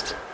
podcast.